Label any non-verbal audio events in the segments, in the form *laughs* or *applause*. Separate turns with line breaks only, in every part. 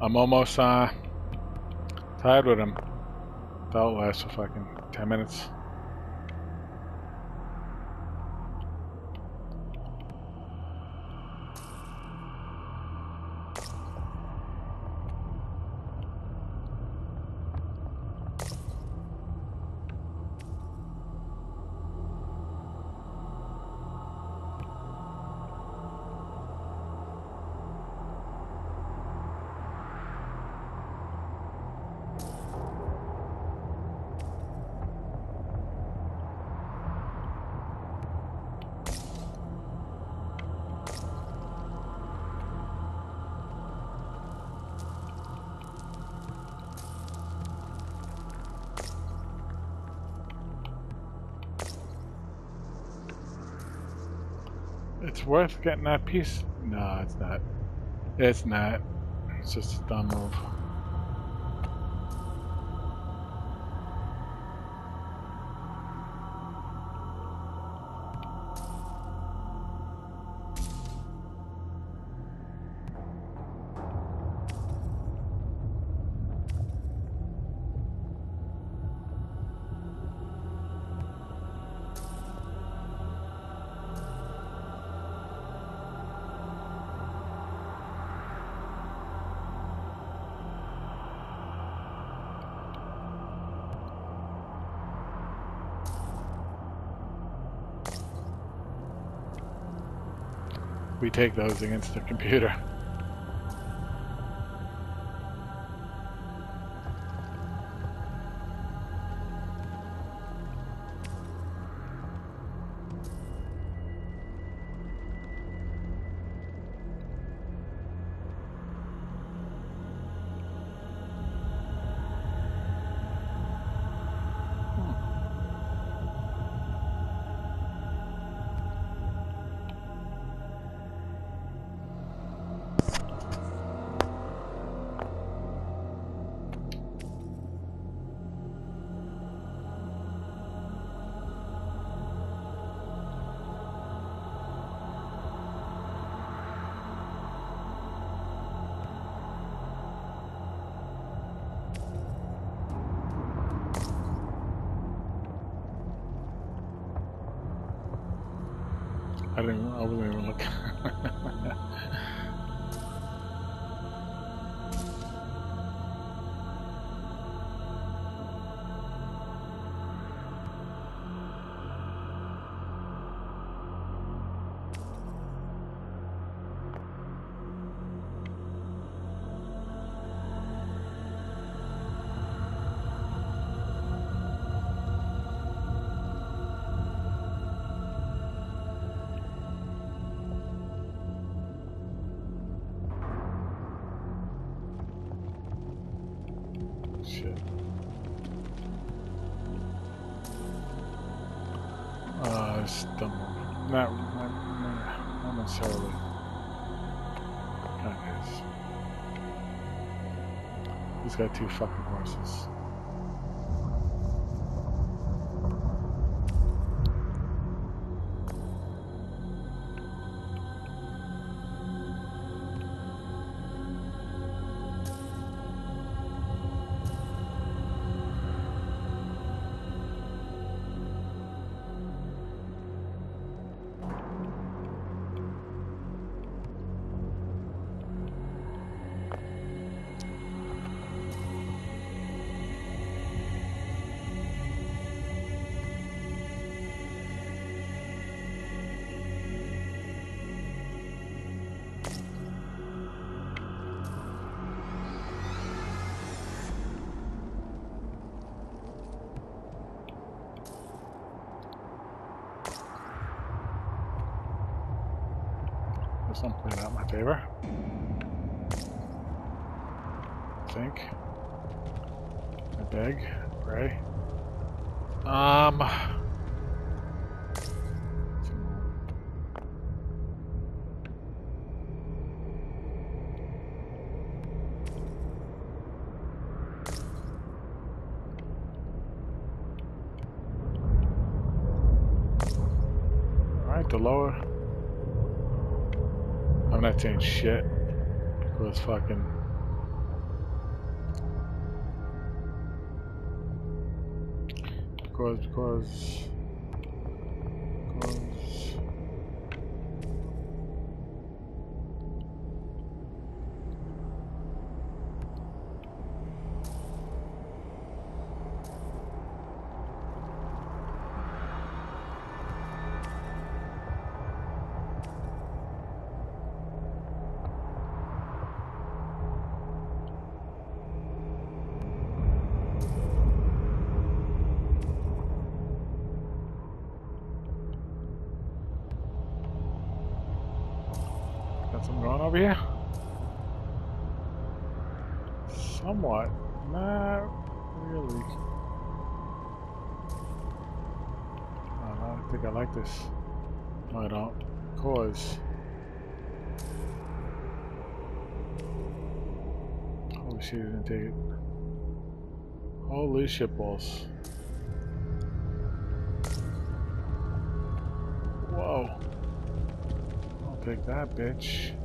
I'm almost uh, tired with him. That'll last for fucking 10 minutes. It's worth getting that piece? No, it's not. It's not. It's just a dumb move. We take those against the computer. I didn't. I wasn't even looking. *laughs* Shit. Uh, it's dumb. Not, not, not, not necessarily. Kind of is. He's got two fucking horses. Something out in my favor. I think. I beg, pray. Um. Alright, the lower. I'm not saying shit. Because fucking. Because, because. Going over here? Somewhat. Not really. Oh, I don't think I like this. No, I don't. Cause. Holy shit, didn't take it. Holy shit balls. Whoa. I'll take that, bitch.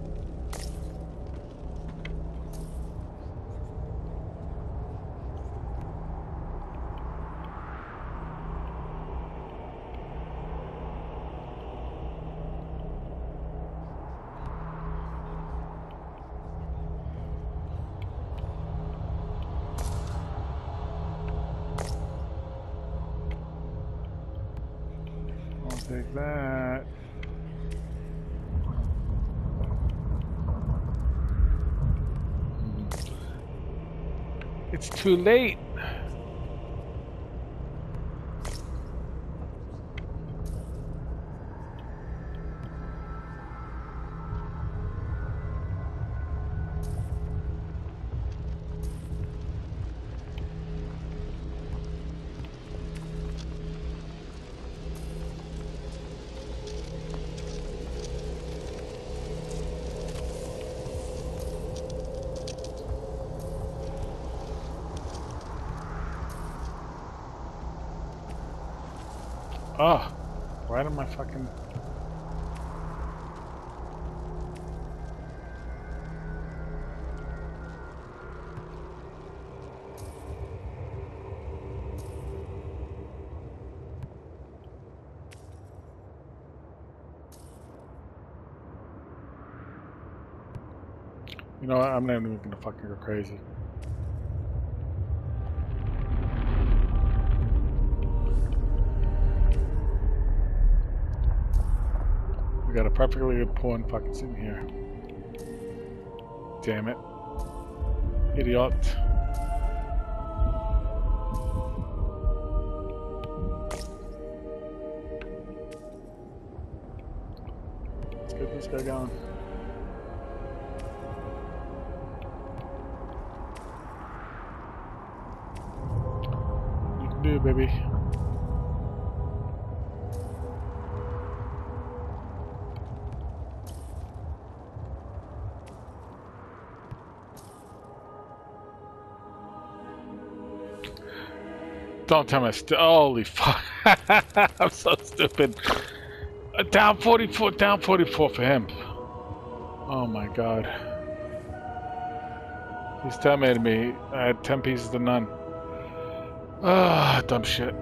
Take that. It's too late. Oh, right on my fucking. You know what? I'm not even gonna fucking go crazy. We got a perfectly good pawn fucking in here. Damn it. Idiot. Let's get this guy going. You can do it, baby. Don't tell me. I st- Holy fuck! *laughs* I'm so stupid. Uh, down 44. Down 44 for him. Oh my god. He's terminated me. I had 10 pieces to none. Ah, dumb shit.